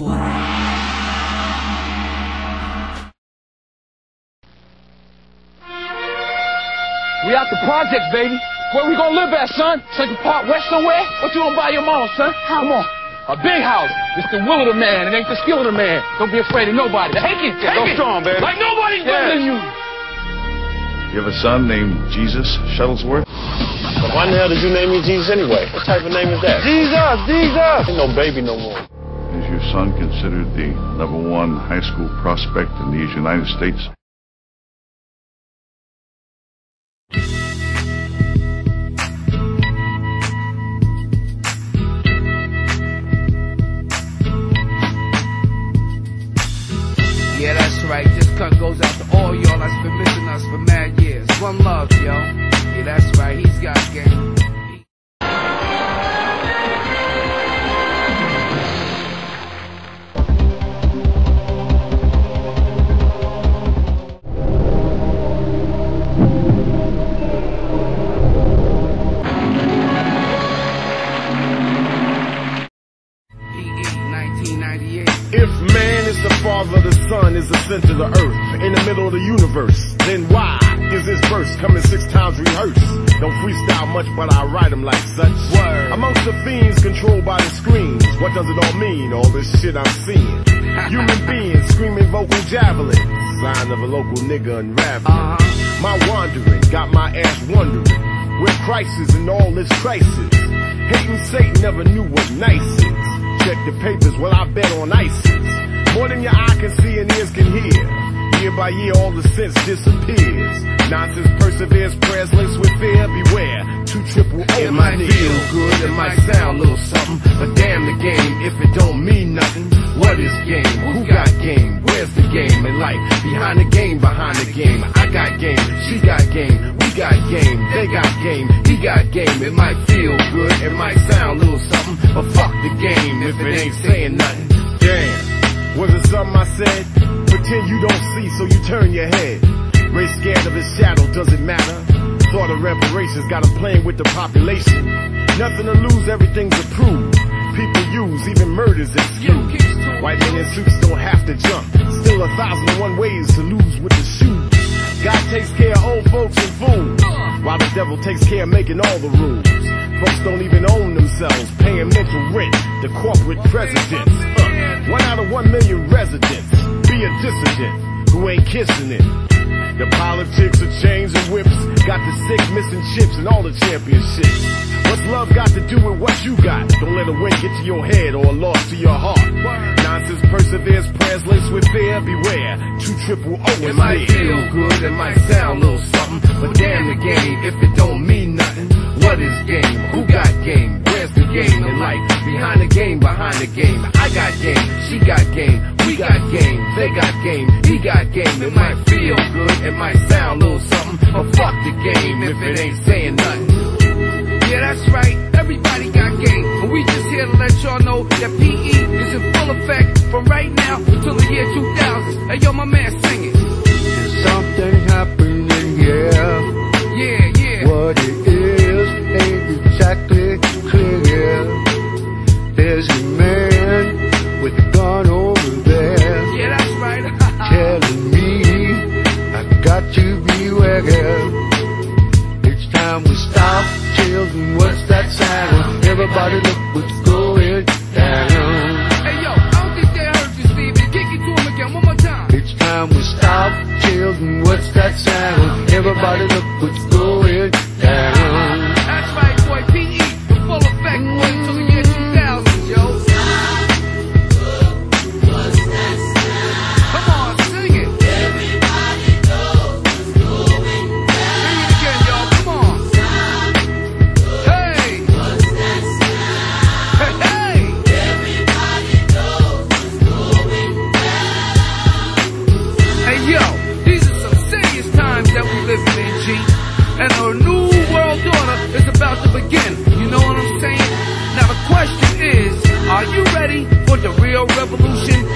boy. We out the projects, baby. Where we gonna live at, son? Central Park West somewhere? What you gonna buy your mom, son? Come on. A big house. It's the will of the man. It ain't the skill of the man. Don't be afraid of nobody. Take it. Take Go it. strong, baby. Like nobody's Yeah. better than you. You have a son named Jesus Shuttlesworth? Why in the hell did you name me Jesus anyway? What type of name is that? Jesus, Jesus. Ain't no baby no more. Is your son considered the number one high school prospect in these United States? Yeah, that's right. This cut goes out to all y'all that's been missing us for mad years. One love, yo. Yeah, that's right. He's got game. Is the center of the earth, in the middle of the universe, then why is this verse coming six times rehearsed? Don't freestyle much, but I write them like such. Word. Amongst the fiends controlled by the screens, what does it all mean? All this shit I'm seeing. Human beings screaming vocal javelin, sign of a local nigga unraveling. Uh-huh. My wandering got my ass wondering where Christ is and all this crisis. Hating Satan never knew what nice is. Check the papers, well I bet on ISIS. More than your eye can see and ears can hear. Year by year all the sense disappears. Nonsense perseveres, prayers laced with fear. Beware, two triple O. It might feel good, it might sound a little something, but damn the game if it don't mean nothing. What is game? Who got game? Where's the game in life? Behind the game, behind the game. I got game, she got game, we got game, they got game, he got game. It might feel good, it might sound a little something, but fuck the game if it ain't saying nothing. Damn, was it something I said? Pretend you don't see, so you turn your head. Race scared of his shadow, does it matter? Thought of reparations, got him playing with the population. Nothing to lose, everything's approved. People use, even murders excuse. White men in suits don't have to jump. Still a thousand and one ways to lose with the shoes. God takes care of old folks and fools, while the devil takes care of making all the rules. Folks don't even own themselves, paying mental rent to corporate presidents. Uh, one out of one million residents, be a dissident who ain't kissing it. The politics of chains and whips got the sick missing chips and all the championships. What's love got to do with what you got? Don't let a win get to your head or a loss to your heart. Nonsense perseveres, prayers laced with fear. Beware, two triple O It might feel good, it might sound a little something, but damn the game if it game? Who got game? Where's the game in life? Behind the game, behind the game. I got game, she got game, we got game, they got game, he got game. It might feel good, it might sound a little something, but fuck the game if it ain't saying nothing. Yeah, that's right. Everybody got game. But we just here to let y'all know that PE is in full effect from right now until the year 2000. Hey, yo, my man, What's that we in, G. And our new world order is about to begin. You know what I'm saying? Now the question is, are you ready for the real revolution?